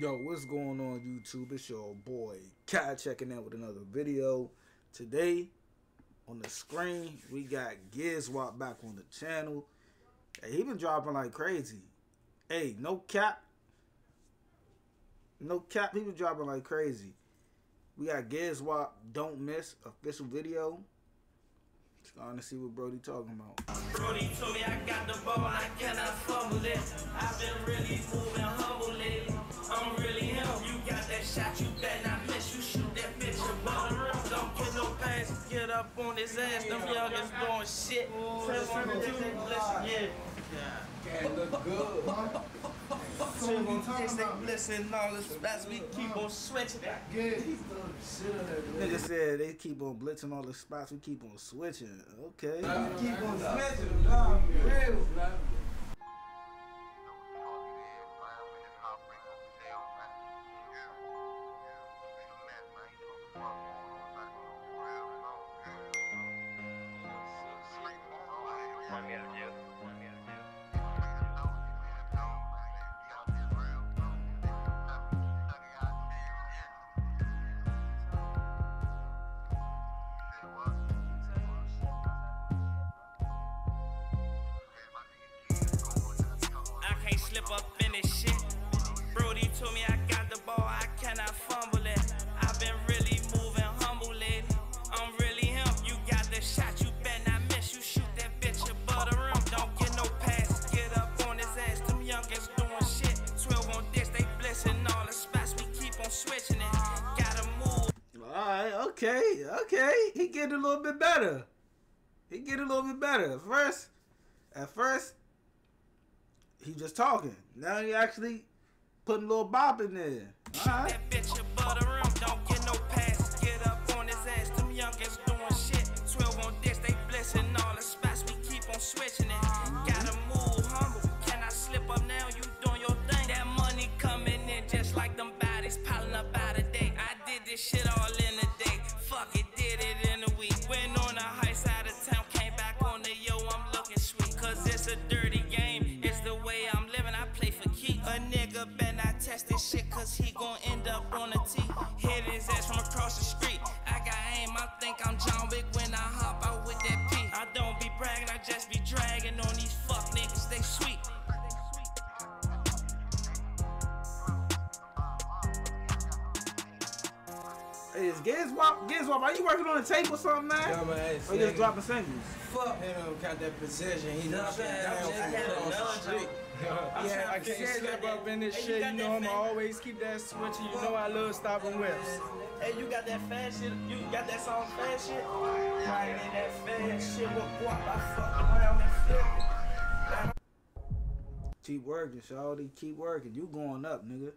Yo, what's going on YouTube? It's your boy Cat checking out with another video. Today on the screen we got Gizwop back on the channel. Hey, he been dropping like crazy. Hey, no cap. No cap, he been dropping like crazy. We got Gizwop Don't Miss official video. Starting to see what Brody talking about. Brody told me I got the ball, I cannot fumble it. I've been really his ass. Them youngins doing shit. Press on the dude, listen, yeah. Can't look good. Two on this, they blessing all the spots. We keep on switching it. Good. Nigga said they keep on blitzing all the spots, we keep on switching. Okay. Keep on smashing slip up in this shit. Brody told me I switching it. Gotta move. Alright, okay, okay. He getting a little bit better. He getting a little bit better. At first, at first, he just talking. Now he actually putting a little bop in there. Alright. This shit all in a day. Fuck it, did it in a week. Went on the high side of town, came back on the yo, I'm looking sweet. Cause it's a dirty game. It's the way I'm living, I play for keeps. A nigga better not test this shit, cause he gon' end up on a T. is Gizwop, Gizwop, are you working on a tape or something, man? Yeah, man. Or you just dropping singles? Fuck him, got that possession. He Nah, knocked man, it down I'm just from the street. Yeah, I can't slip up in this Hey, shit. got You know I'ma always keep that switching. You know I love stopping whips. Hey, you got that fast shit? You got that song fast shit? I ain't in that fast shit with guap. I fuck around and flip. Keep working, shawty. Keep working. You going up, nigga.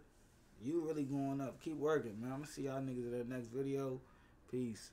You really going up. Keep working, man. I'm gonna see y'all niggas in the next video. Peace.